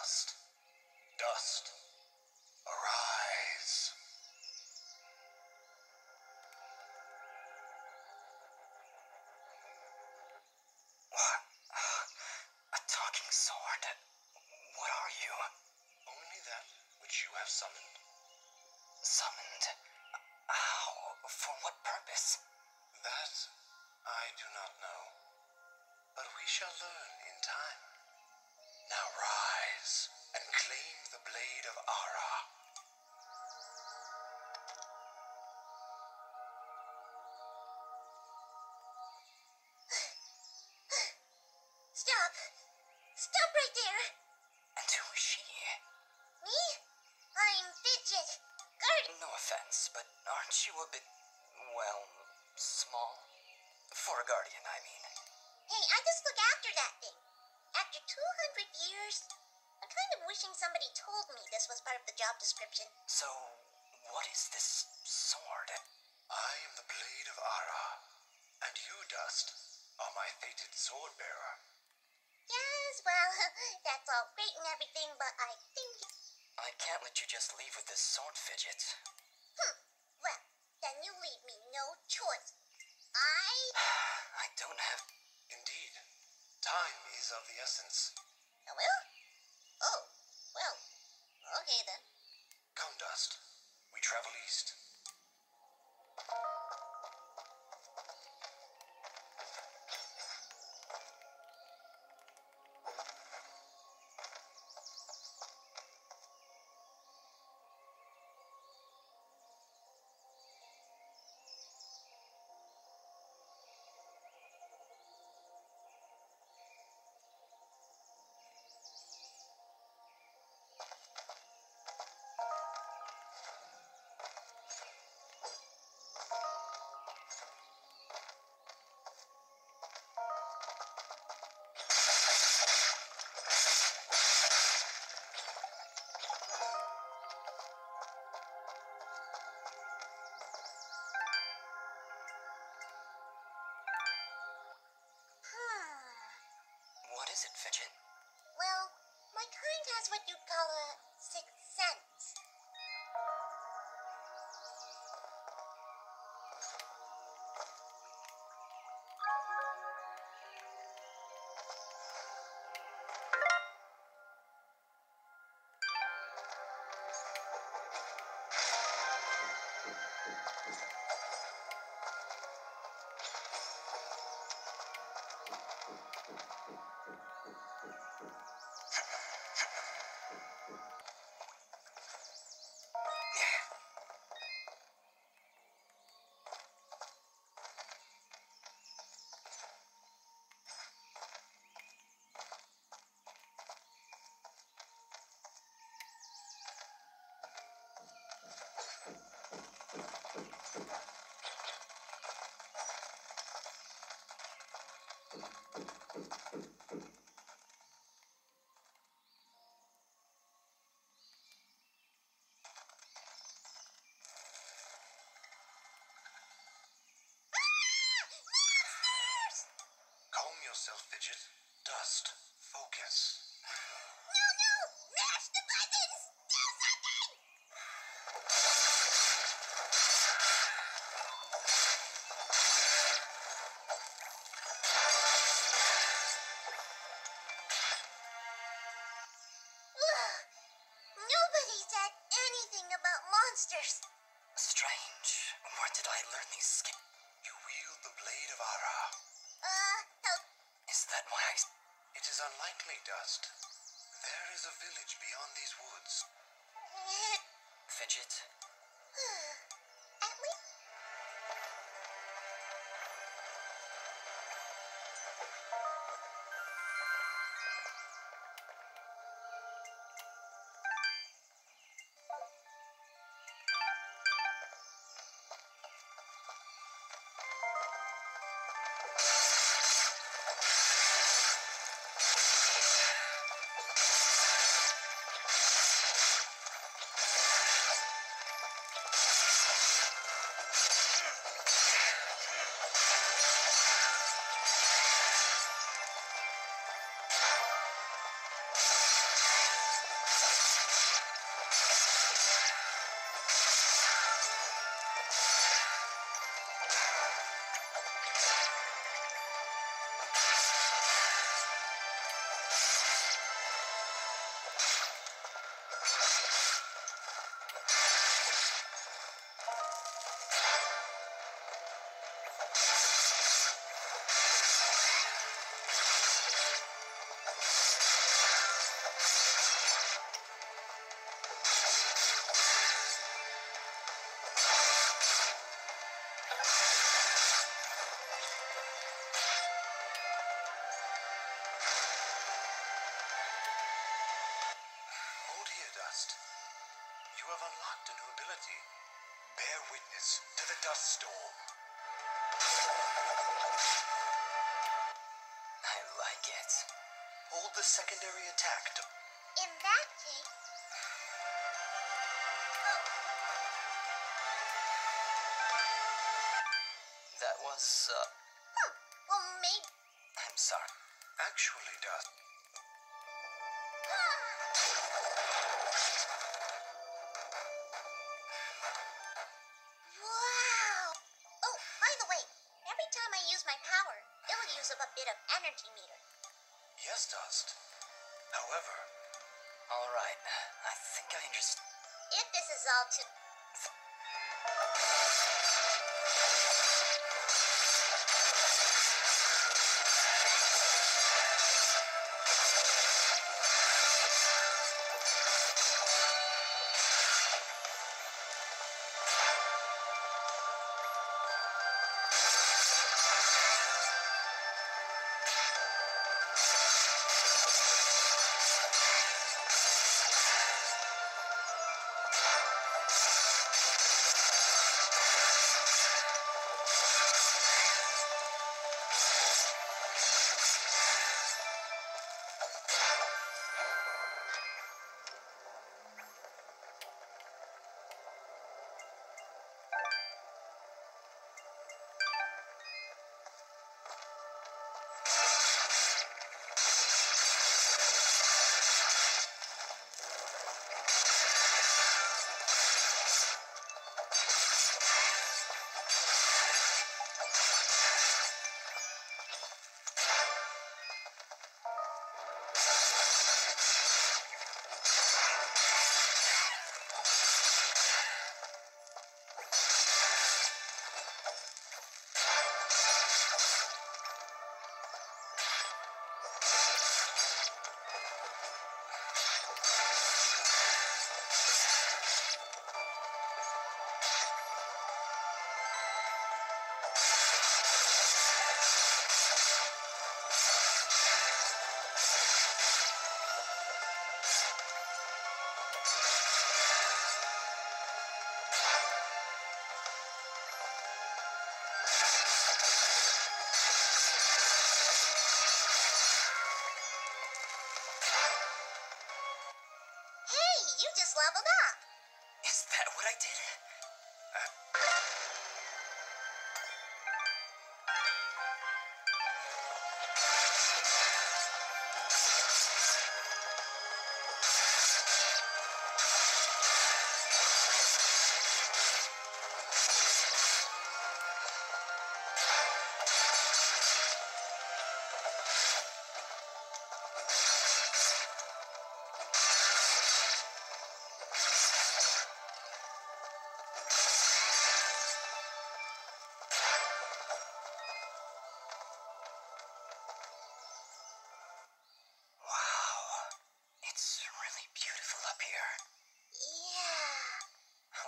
dust. Dust. You a bit, well, small? For a guardian, I mean. Hey, I just look after that thing. After 200 years, I'm kind of wishing somebody told me this was part of the job description. So, what is this sword? I am the blade of Ahrah, and you, Dust, are my fated sword bearer. Yes, well, that's all great and everything, but I think. I can't let you just leave with this sword, Fidget. Hmm. Then you leave me no choice. I. I don't have. Indeed, time is of the essence. Oh, I will? Oh, well, okay then. Come, Dust. We travel east. Fidget? Well, my kind has what you'd call a sixth sense. Is that why I. s- It is unlikely, Dust. There is a village beyond these woods. Fidget? Hmm. At least. Dust storm. I like it. Hold the secondary attack to In that case. Oh, That was, uh, of energy meter. Yes, Dust. However, Alright, I think I understand. If this is all too. Leveled up!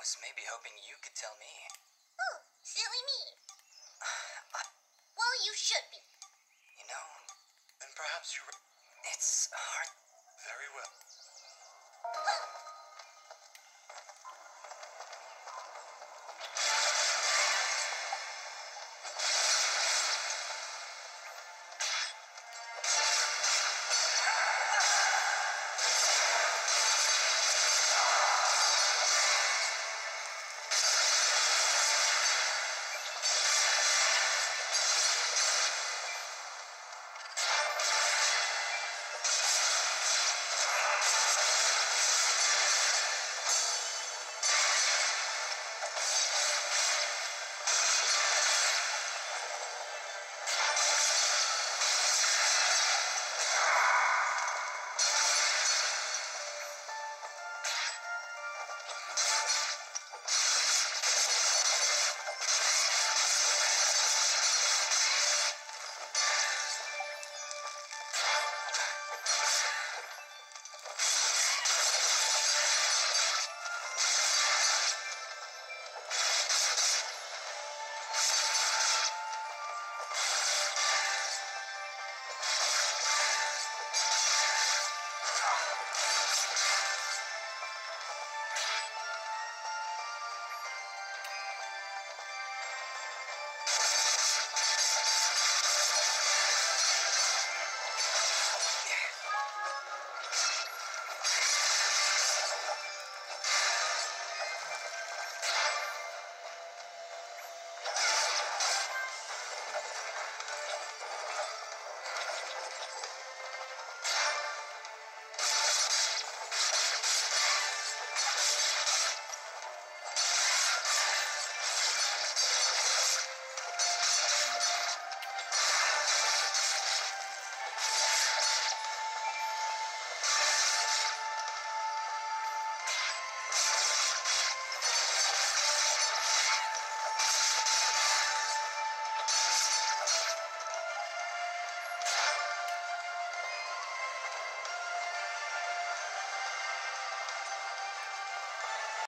Was maybe hoping you could tell me. Oh, silly me. I, Well, you should be. you know, then perhaps you. It's hard. Very well.